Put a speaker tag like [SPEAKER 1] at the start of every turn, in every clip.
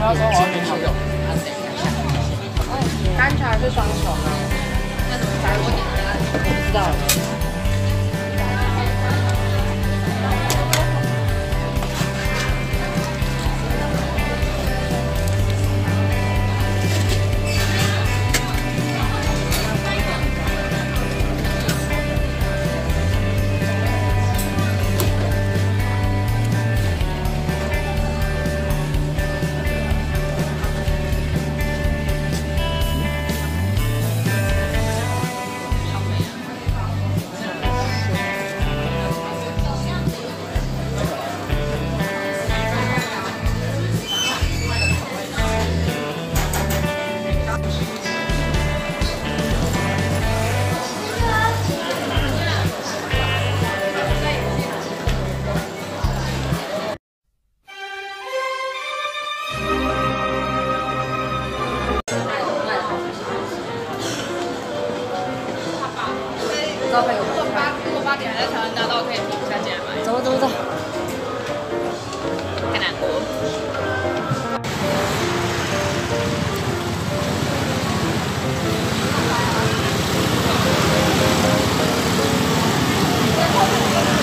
[SPEAKER 1] 我要。单手还是双手呢？
[SPEAKER 2] 那怎么我点
[SPEAKER 1] 的？不知道。
[SPEAKER 2] 如果八如果八点还在台湾大道，可以停下进来买。
[SPEAKER 1] 走走走。
[SPEAKER 2] 太难过。
[SPEAKER 3] 我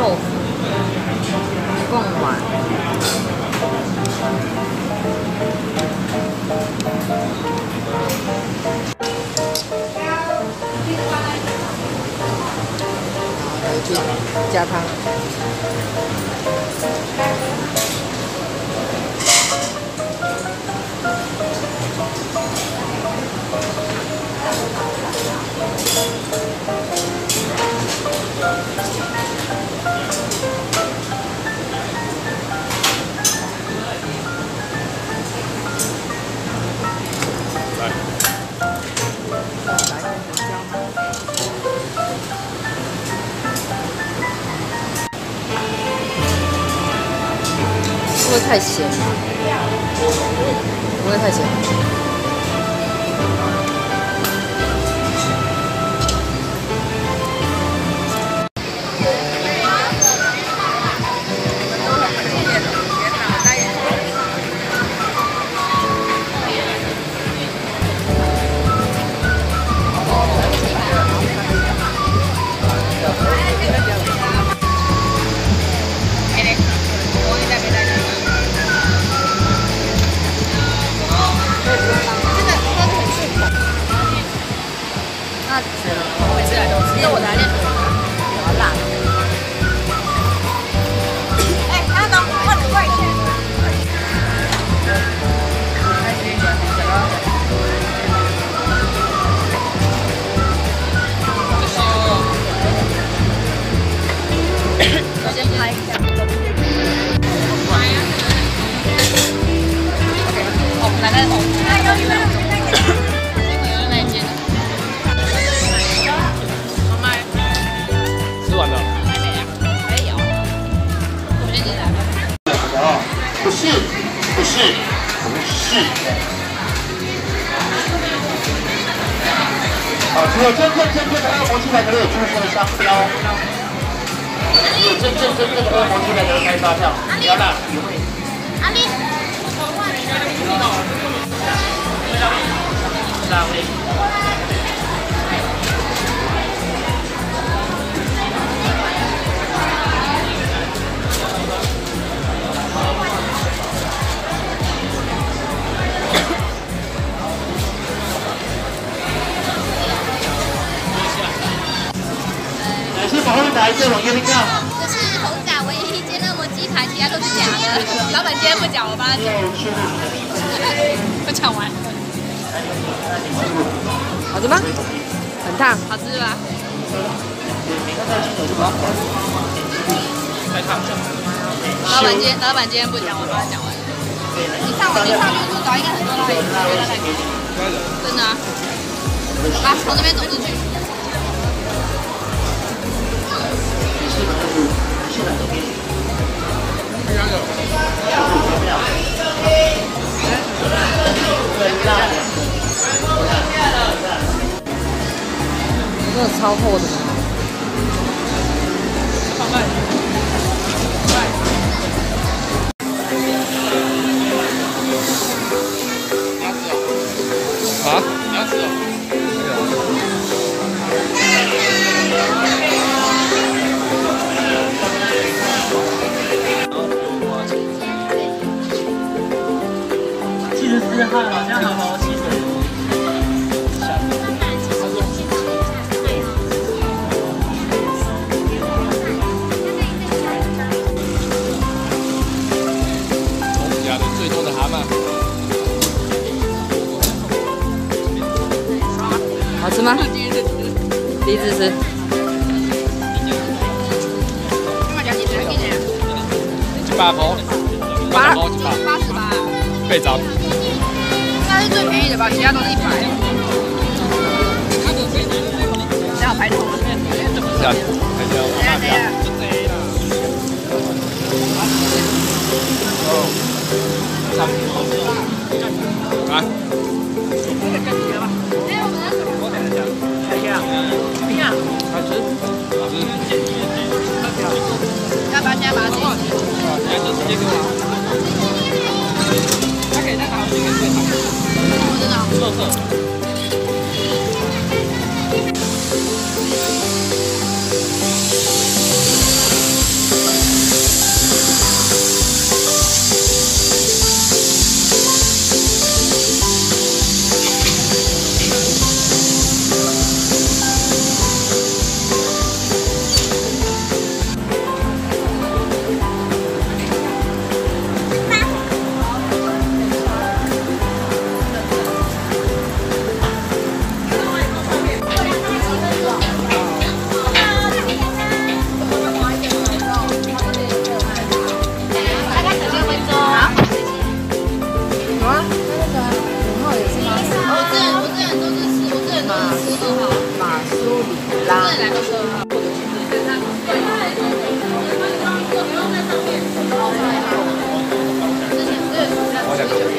[SPEAKER 1] 豆腐、贡丸。回去加汤。不会太咸？不会太咸。
[SPEAKER 2] 我每次来都吃，因为我来练。有
[SPEAKER 4] 真正真正的恶魔器材，可能有注册商标。有真正真正的恶魔进来的人开发票，不要让体会。
[SPEAKER 2] 阿丽，
[SPEAKER 4] 浪费。
[SPEAKER 2] 这是红仔唯一煎热锅鸡排，其他都是假的。老板今天不讲，我帮他讲。我讲完，
[SPEAKER 1] 好吃吗？很烫。
[SPEAKER 2] 好吃吧？老板今天老板今天不讲，我帮他讲完。你上你上 YouTube 找应该很多他也真的啊。来，从这边走进去。
[SPEAKER 1] 真的超厚的。
[SPEAKER 3] 啊？你要吃哦？
[SPEAKER 5] 好像好好七十。
[SPEAKER 3] 我们家的最多的蛤蟆。
[SPEAKER 1] 好吃吗？第一次吃。
[SPEAKER 3] 一百块，八块
[SPEAKER 2] 八十八，
[SPEAKER 3] 被找。
[SPEAKER 2] 是最便宜的吧，其他都是一百。还有排头。
[SPEAKER 3] 这样，还是要
[SPEAKER 2] 等一下等一下。
[SPEAKER 3] 来，好吃，好吃。
[SPEAKER 2] 要不要现在把它自己吃？
[SPEAKER 3] 现在就直接给我。
[SPEAKER 2] 真的哦。
[SPEAKER 3] 色色。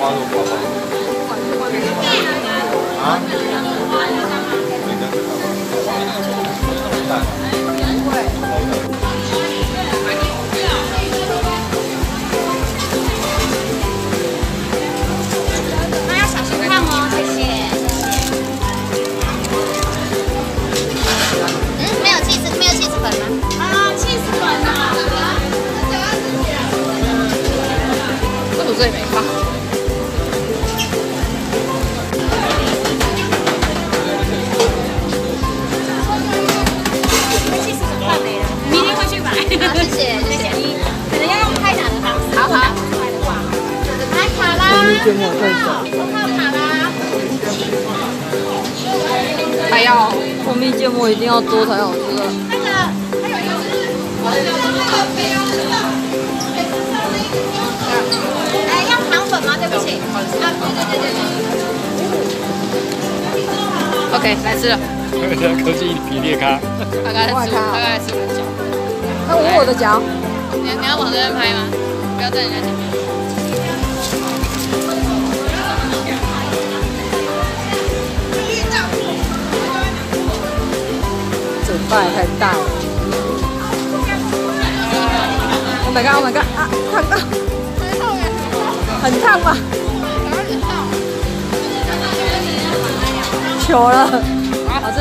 [SPEAKER 3] 花肉包包。
[SPEAKER 2] 那卡啦！
[SPEAKER 1] 芥末太少。
[SPEAKER 2] 套卡啦！
[SPEAKER 1] 还要蜂蜜芥末一定要多才好吃的。
[SPEAKER 2] 那个还有一个是，哎，要糖粉吗？对不起。啊，对对对对。
[SPEAKER 1] OK，来吃了。
[SPEAKER 3] 人家科技皮裂开。
[SPEAKER 2] 大概
[SPEAKER 1] 哇靠
[SPEAKER 2] 十五，大概十五角。
[SPEAKER 1] 他捂我的脚。
[SPEAKER 2] 你你要往这边拍吗？不要在人家前面。
[SPEAKER 1] 太大！Oh my god! Oh my god! 啊，烫到！很烫吧？求了，好吃。